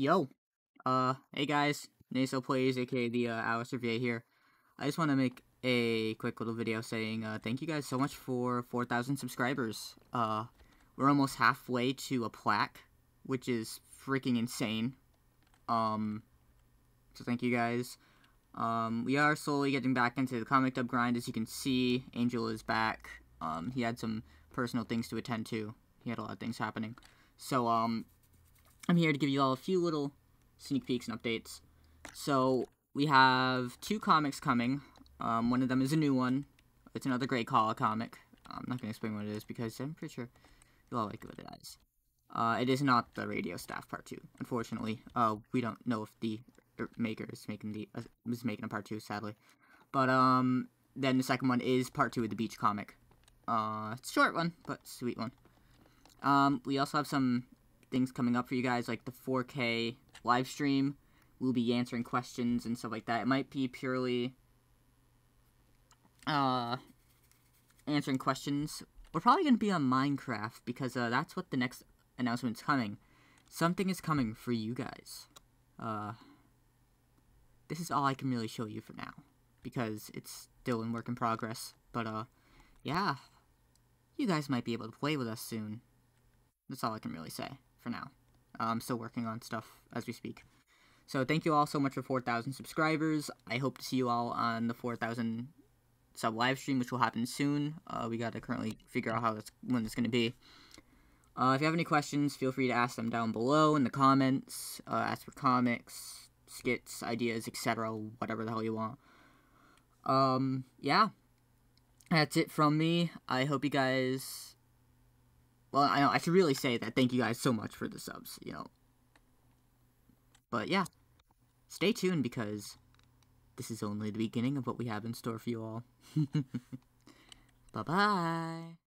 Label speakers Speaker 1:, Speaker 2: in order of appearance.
Speaker 1: Yo, uh, hey guys, Naso Plays, aka the uh, Alice here. I just want to make a quick little video saying uh, thank you guys so much for 4,000 subscribers. Uh, we're almost halfway to a plaque, which is freaking insane. Um, so thank you guys. Um, we are slowly getting back into the comic dub grind. As you can see, Angel is back. Um, he had some personal things to attend to. He had a lot of things happening. So, um, I'm here to give you all a few little sneak peeks and updates. So, we have two comics coming. Um, one of them is a new one. It's another Great Kala comic. I'm not going to explain what it is because I'm pretty sure you'll all like what it is. Uh, it is not the radio staff part two, unfortunately. Uh, we don't know if the er, maker is making the uh, is making a part two, sadly. But um, then the second one is part two of the beach comic. Uh, it's a short one, but sweet one. Um, we also have some things coming up for you guys, like the 4K live stream. We'll be answering questions and stuff like that. It might be purely uh, answering questions. We're probably going to be on Minecraft because uh, that's what the next announcement's coming. Something is coming for you guys. Uh, this is all I can really show you for now because it's still in work in progress. But uh, yeah, you guys might be able to play with us soon. That's all I can really say for now. I'm still working on stuff as we speak. So thank you all so much for 4,000 subscribers. I hope to see you all on the 4,000 sub live stream, which will happen soon. Uh, we got to currently figure out how that's when it's going to be. Uh, if you have any questions, feel free to ask them down below in the comments. Uh, ask for comics, skits, ideas, etc., whatever the hell you want. Um, yeah, that's it from me. I hope you guys well, I know I should really say that. Thank you guys so much for the subs, you know. But yeah, stay tuned because this is only the beginning of what we have in store for you all. bye bye.